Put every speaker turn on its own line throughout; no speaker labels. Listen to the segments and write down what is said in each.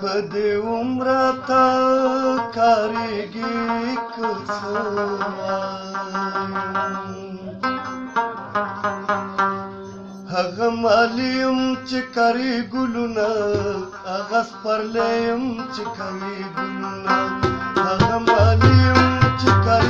په دې عمره تا کاریږي هغه مالیم چې کاری ګلونه هغه سپرلیم چې کوي ګلونه هغه مالیم چې کاری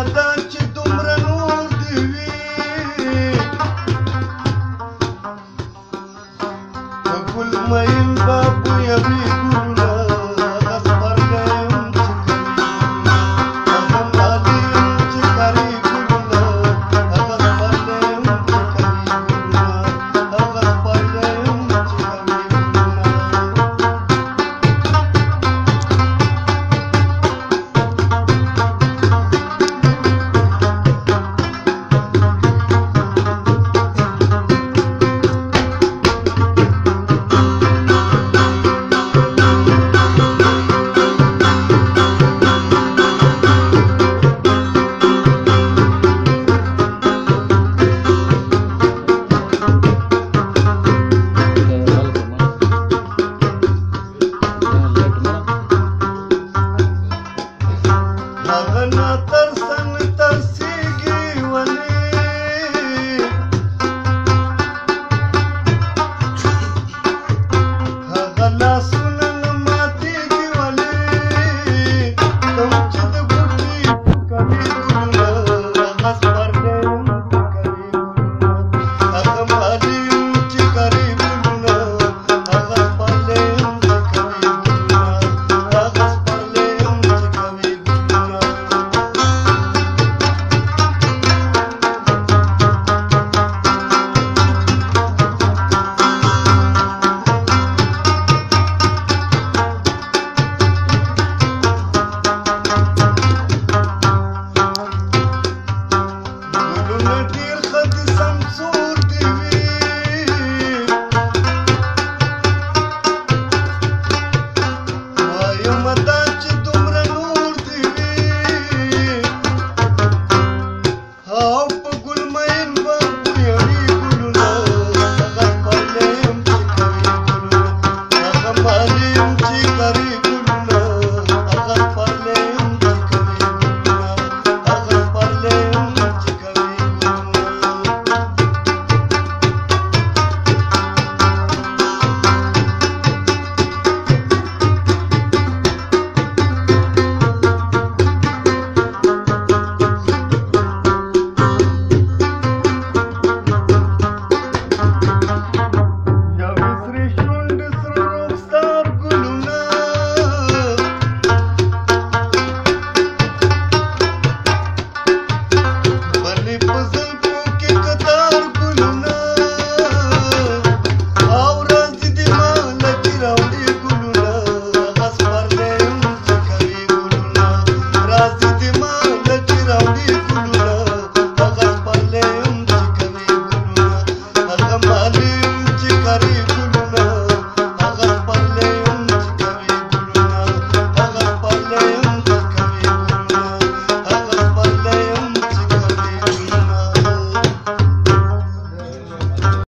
مدار چې دومره نور دی وی ګل مېم بابو یبي ګل